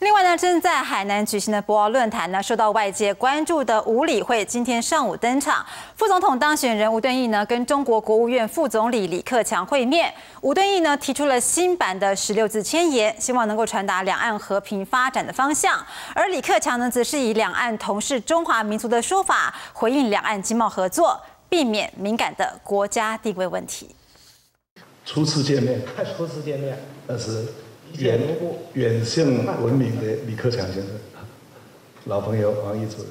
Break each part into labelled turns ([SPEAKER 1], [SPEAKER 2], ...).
[SPEAKER 1] 另外呢，正在海南举行的博鳌论坛呢，受到外界关注的吴理会今天上午登场。副总统当选人吴敦义呢，跟中国国务院副总理李克强会面。吴敦义呢，提出了新版的十六字千言，希望能够传达两岸和平发展的方向。而李克强呢，则是以两岸同是中华民族的说法，回应两岸经贸合作，避免敏感的国家地位问题。
[SPEAKER 2] 初次见面，
[SPEAKER 3] 初次见面，
[SPEAKER 2] 但是。远远胜闻名的李克强先生，老朋友王毅主任。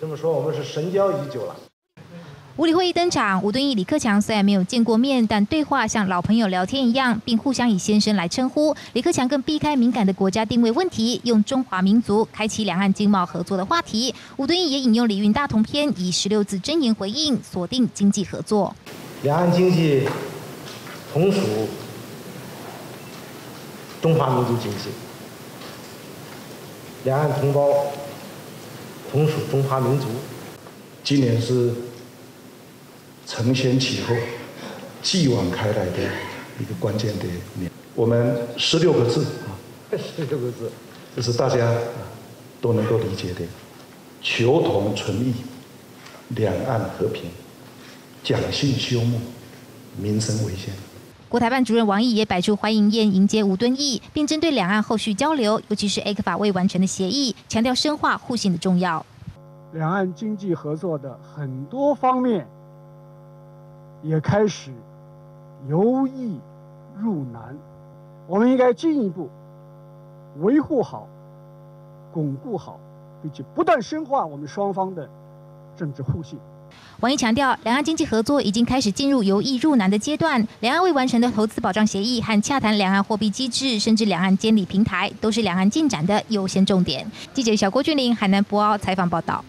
[SPEAKER 3] 这么说，我们是神交已久了。
[SPEAKER 4] 五里会议登场，吴敦义、李克强虽然没有见过面，但对话像老朋友聊天一样，并互相以先生来称呼。李克强更避开敏感的国家定位问题，用中华民族开启两岸经贸合作的话题。吴敦义也引用李运大同篇，以十六字真言回应，锁定经济合作。
[SPEAKER 3] 两岸经济同属。中华民族精神，两岸同胞同属中华民族。
[SPEAKER 2] 今年是承先启后、继往开来的一个关键的年。我们十六个字啊，
[SPEAKER 3] 十六个字，
[SPEAKER 2] 这是大家都能够理解的：求同存异，两岸和平，讲信修睦，民生为先。
[SPEAKER 4] 国台办主任王毅也摆出欢迎宴迎接吴敦义，并针对两岸后续交流，尤其是 A 克法未完成的协议，强调深化互信的重要。
[SPEAKER 5] 两岸经济合作的很多方面也开始由易入难，我们应该进一步维护好、巩固好，并且不断深化我们双方的政治互信。
[SPEAKER 4] 王毅强调，两岸经济合作已经开始进入由易入难的阶段。两岸未完成的投资保障协议和洽谈两岸货币机制，甚至两岸监理平台，都是两岸进展的优先重点。记者小郭俊林海南博鳌采访报道。